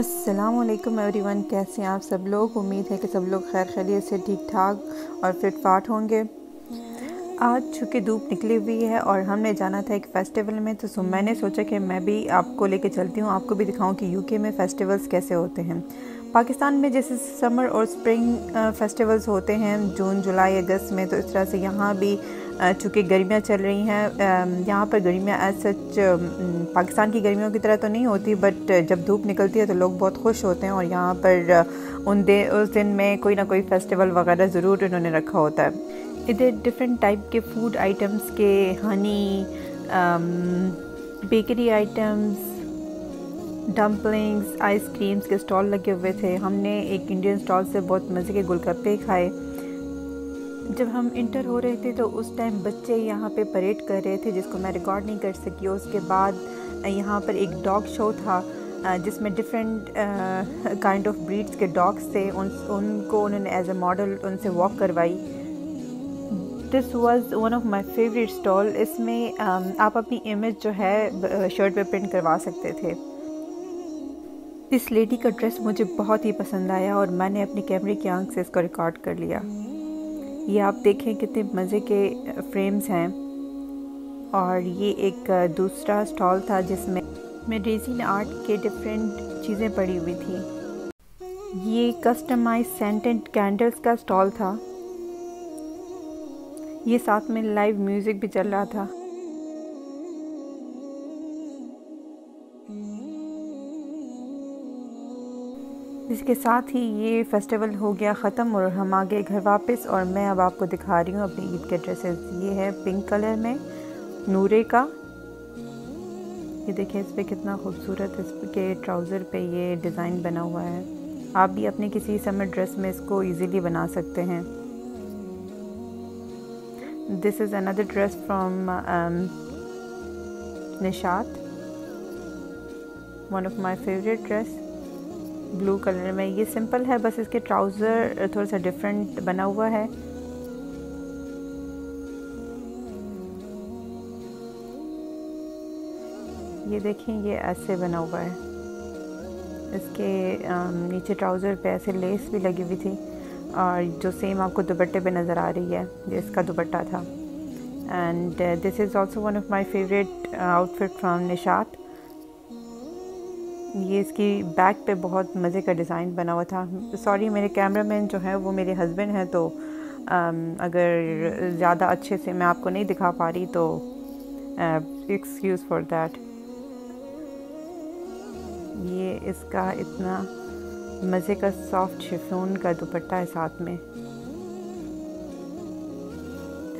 असलकम एवरीवन कैसे हैं आप सब लोग? उम्मीद है कि सब लोग खैर खैरियत से ठीक ठाक और फिट फाट होंगे। आज चूँकि धूप निकली हुई है और हमने जाना था एक फ़ेस्टिवल में तो सो मैंने सोचा कि मैं भी आपको लेके चलती हूँ। आपको भी दिखाऊँ कि यूके में फ़ेस्टिवल्स कैसे होते हैं। पाकिस्तान में जैसे समर और स्प्रिंग फेस्टिवल्स होते हैं, जून, जुलाई, अगस्त में तो इस तरह से यहाँ भी चूँकि गर्मियाँ चल रही हैं यहाँ पर गर्मियाँ एज सच पाकिस्तान की गर्मियों की तरह तो नहीं होती बट जब धूप निकलती है तो लोग बहुत खुश होते हैं और यहाँ पर उन दे, उस दिन में कोई ना कोई फेस्टिवल वगैरह ज़रूर इन्होंने रखा होता है। इधर डिफरेंट टाइप के फ़ूड आइटम्स के honey bakery items dumplings ice creams के स्टॉल लगे हुए थे। हमने एक इंडियन स्टॉल से बहुत मज़े के गोलगप्पे खाए। जब हम इंटर हो रहे थे तो उस टाइम बच्चे यहाँ पे परेड कर रहे थे, जिसको मैं रिकॉर्ड नहीं कर सकी। उसके बाद यहाँ पर एक डॉग शो था जिसमें डिफरेंट काइंड ऑफ़ ब्रीड्स के डॉग्स थे। उन, उनको उन्होंने एज ए मॉडल उनसे वॉक करवाई। This was one of my favourite stall इसमें आप अपनी इमेज जो है शर्ट पे प्रिंट करवा सकते थे। इस लेडी का ड्रेस मुझे बहुत ही पसंद आया और मैंने अपने कैमरे की आँख से इसको रिकॉर्ड कर लिया। ये आप देखें कितने मज़े के फ्रेम्स हैं। और ये एक दूसरा स्टॉल था जिसमें मेडिसिन आर्ट के डिफरेंट चीज़ें पड़ी हुई थी। ये कस्टमाइज सेंटेंट कैंडल्स का स्टॉल था। ये साथ में लाइव म्यूज़िक भी चल रहा था। इसके साथ ही ये फेस्टिवल हो गया ख़त्म और हम आ गए घर वापस और मैं अब आपको दिखा रही हूँ अपनी ईद के ड्रेसेस ये है पिंक कलर में नूरे का। ये देखिए, इस पर कितना खूबसूरत इसके ट्राउज़र पे ये डिज़ाइन बना हुआ है। आप भी अपने किसी समर ड्रेस में इसको इजीली बना सकते हैं। This is another dress from Nishat one of my favourite dress blue colour में। ये सिंपल है, बस इसके ट्राउज़र थोड़ा सा डिफरेंट बना हुआ है। ये देखें, ये ऐसे बना हुआ है। इसके नीचे ट्राउज़र पे ऐसे लेस भी लगी हुई थी, और जो सेम आपको दुपट्टे पे नज़र आ रही है, ये इसका दुपट्टा था। And this is also one of my favourite outfit from Nishat ये इसकी बैक पे बहुत मज़े का डिज़ाइन बना हुआ था। सॉरी मेरे कैमरामैन जो है, वो मेरे हस्बैंड हैं तो अगर ज़्यादा अच्छे से मैं आपको नहीं दिखा पा रही तो एक्सक्यूज़ फॉर दैट ये इसका इतना मज़े का सॉफ्ट शिफोन का दुपट्टा है साथ में।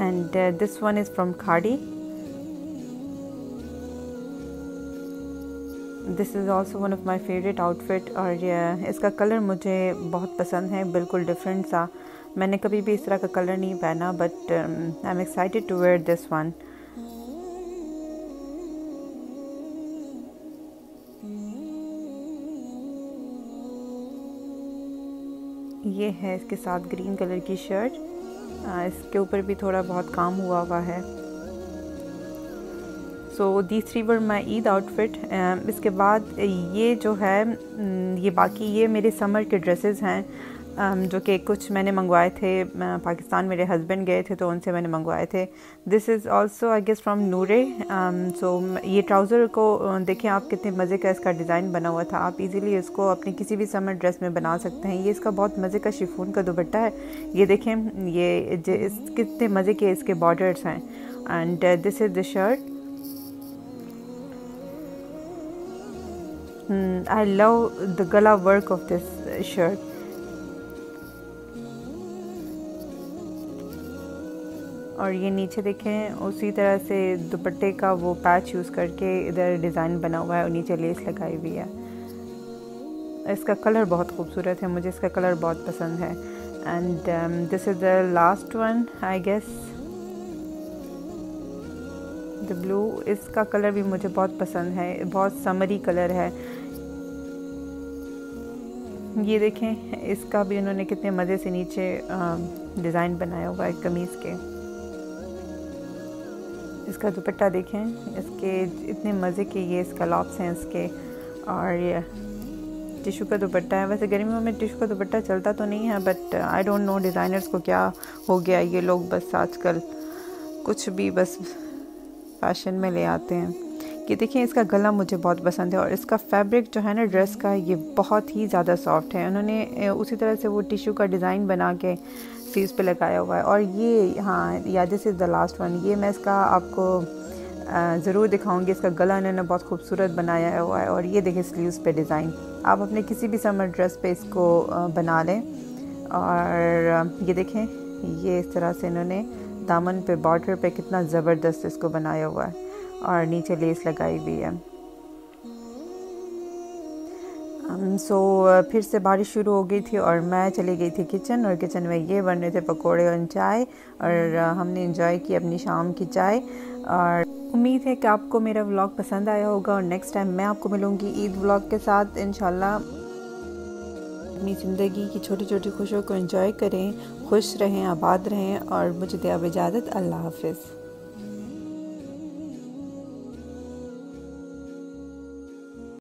And this one is from Khaadi this is also one of my favourite outfit और इसका कलर मुझे बहुत पसंद है, बिल्कुल डिफरेंट सा। मैंने कभी भी इस तरह का कलर नहीं पहना but I am excited to wear this one ये है इसके साथ ग्रीन कलर की शर्ट इसके ऊपर भी थोड़ा बहुत काम हुआ हुआ है। So the three were my Eid outfit इसके बाद ये जो है mm, ये बाकी ये मेरे समर के ड्रेसेस हैं um, जो कि कुछ मैंने मंगवाए थे पाकिस्तान मेरे हस्बैंड गए थे तो उनसे मैंने मंगवाए थे। This is also I guess from Nureh so ये ट्राउज़र को देखें आप कितने मज़े का इसका डिज़ाइन बना हुआ था। आप इजीली इसको अपनी किसी भी समर ड्रेस में बना सकते हैं। ये इसका बहुत मज़े का शिफोन का दुपट्टा है। ये देखें ये कितने मज़े के इसके बॉर्डर्स हैं। And this is the shirt Hmm, I love the gala work of this shirt. और ये नीचे देखें उसी तरह से दुपट्टे का वो पैच यूज़ करके इधर डिज़ाइन बना हुआ है और नीचे लेस लगाई हुई है। इसका कलर बहुत खूबसूरत है मुझे इसका कलर बहुत पसंद है। And this is the last one I guess the blue इसका कलर भी मुझे बहुत पसंद है बहुत समरी कलर है। ये देखें, इसका भी उन्होंने कितने मज़े से नीचे डिज़ाइन बनाया हुआ है कमीज़ के। इसका दुपट्टा देखें, इसके इतने मज़े के ये इसका लॉप्स हैं इसके, और ये टिशू का दुपट्टा है। वैसे गर्मियों में टिशू का दुपट्टा चलता तो नहीं है but I don't know designers को क्या हो गया। ये लोग बस आजकल कुछ भी बस फ़ैशन में ले आते हैं। कि देखिए, इसका गला मुझे बहुत पसंद है और इसका फैब्रिक जो है ना, ड्रेस का, ये बहुत ही ज़्यादा सॉफ्ट है। उन्होंने उसी तरह से वो टिशू का डिज़ाइन बना के फ़ीस पे लगाया हुआ है। और ये हाँ या this is the last one, ये मैं इसका आपको ज़रूर दिखाऊँगी। इसका गला इन्होंने बहुत खूबसूरत बनाया हुआ है और ये देखिए, स्लीव्स पे डिज़ाइन। आप अपने किसी भी समर ड्रेस पे इसको बना लें। और ये देखें, ये इस तरह से इन्होंने दामन पे, बॉर्डर पे कितना ज़बरदस्त इसको बनाया हुआ है। और नीचे लेस लगाई हुई है। सो so, फिर से बारिश शुरू हो गई थी और मैं चली गई थी किचन और किचन में ये बन रहे थे पकोड़े और चाय और हमने इंजॉय की अपनी शाम की चाय। और उम्मीद है कि आपको मेरा व्लॉग पसंद आया होगा और नेक्स्ट टाइम मैं आपको मिलूँगी ईद व्लॉग के साथ इन अपनी ज़िंदगी की छोटी छोटी खुशियों को एंजॉय करें खुश रहें आबाद रहें और मुझे दे इजाज़त अल्लाह हाफिज़।